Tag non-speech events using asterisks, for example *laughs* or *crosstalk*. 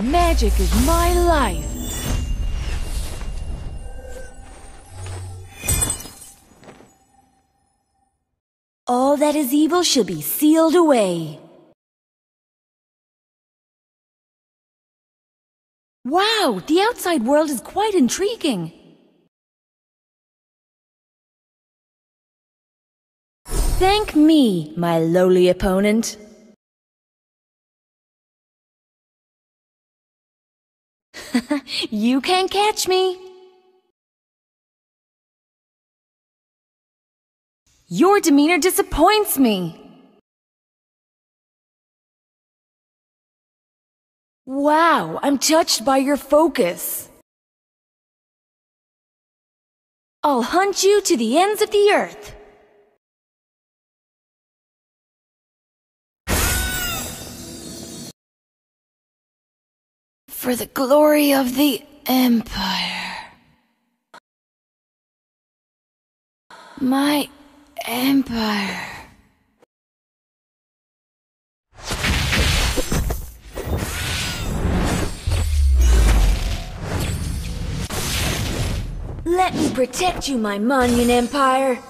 Magic is my life. All that is evil shall be sealed away. Wow, the outside world is quite intriguing. Thank me, my lowly opponent. *laughs* you can't catch me. Your demeanor disappoints me. Wow, I'm touched by your focus. I'll hunt you to the ends of the earth. For the glory of the Empire. My Empire. Let me protect you, my Moniyan Empire.